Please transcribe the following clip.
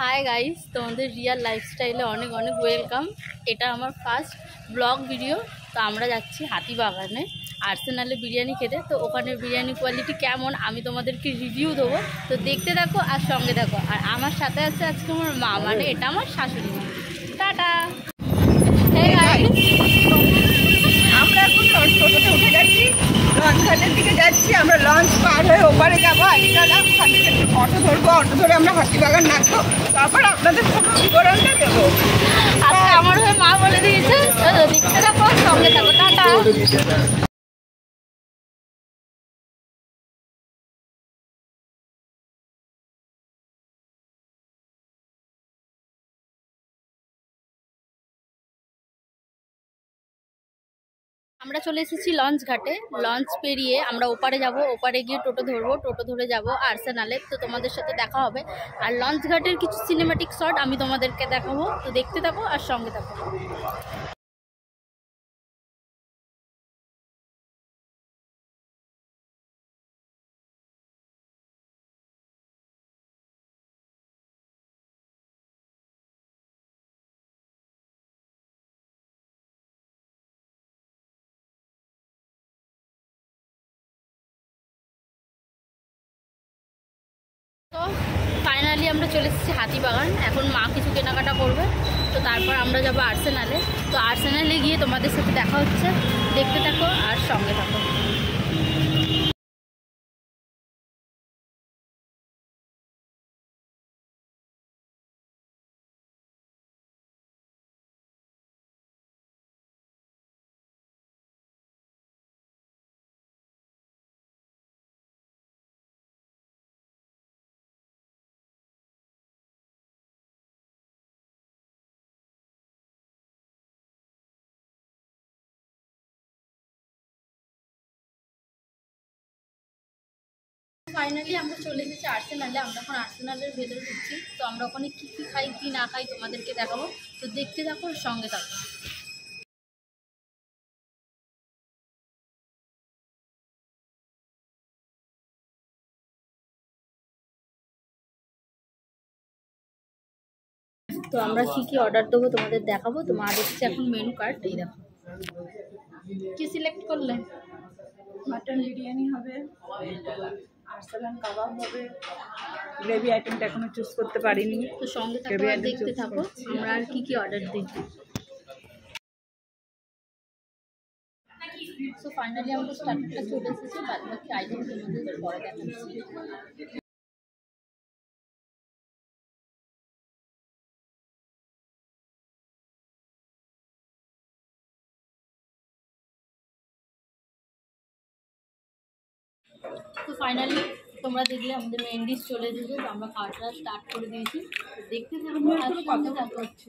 Hi guys তোমাদের Real লাইফস্টাইলে অনেক অনেক ওয়েলকাম এটা আমার ফার্স্ট ব্লগ ভিডিও তো আমরা যাচ্ছি হাতিবাগানে আর্সেনালে বিরিয়ানি খেতে। তো ওখানে বিরিয়ানি কোয়ালিটি কেমন আমি তোমাদেরকে রিভিউ দেবো। তো দেখতে থাকো আর সঙ্গে থাকো। আর আমার সাথে আছে আজকে আমার মা মানে এটা আমার শাশুড়ি মা। টাটা। Hey guys! আমরা এখন লঞ্চ টোটোতে উঠে গেছি লঞ্চ ঘাটের দিকে যাচ্ছি আমরা লঞ্চ পার হয়ে ওপারে যাব আলিকালা ওখান থেকে একটু অটো ধরবো, অটো ধরে আমরা হাতিবাগান নাচবো তারপর আপনাদের বিবরণটা দেবো। আচ্ছা আমার হয়ে মা বলে দিয়েছে দেখতে থাকো সঙ্গে থাকো, টাটা। আমরা চলে এসেছি লঞ্চ ঘাটে। লঞ্চ পেরিয়ে আমরা ওপারে যাব, ওপারে গিয়ে টোটো ধরবো, টোটো ধরে যাব আর্সেনালে। তো তোমাদের সাথে দেখা হবে। আর লঞ্চ ঘাটের কিছু সিনেমাটিক শট আমি তোমাদেরকে দেখাবো। তো দেখতে থাকো আর সঙ্গে থাকো। ফাইনালি আমরা চলে এসেছি হাতিবাগান। এখন মা কিছু কেনাকাটা করবে। তো তারপর আমরা যাব আর্সেনালে। তো আর্সেনালে গিয়ে তোমাদের সাথে দেখা হচ্ছে। দেখতে থাকো আর সঙ্গে থাকো। ফাইনালি আমরা চলে এসেছি আর্সেনালে আমরা এখন আর্সেনালের ভেতরে ঢুকছি। তো আমরা ওখানে কী কী খাই কী না খাই তোমাদেরকে দেখাবো। তো দেখতে থাকো সঙ্গে থাকো। তো আমরা কি কি অর্ডার দেবো তোমাদের দেখাবো? তো মা দেখছে এখন মেনু কার্ড এই দেখো। কি সিলেক্ট করলে? মাটন বিরিয়ানি হবে। আর্সালান কাবাব হবে। গ্রেভি আইটেমটা এখনও চুজ করতে পারিনি। তো সঙ্গে থাকো আর দেখতে থাকো। আমরা আর কি কি অর্ডার দিই? সো ফাইনালি আমরা স্টার্টারটা চলে এসেছি বাদ বাকি আইটেম তোমাদের পরে দেখাচ্ছি। তো ফাইনালি তোমরা দেখলে আমাদের মেন ডিশ চলে এসেছে তো আমরা খাওয়াটা স্টার্ট করে দিয়েছি দেখতে যাচ্ছি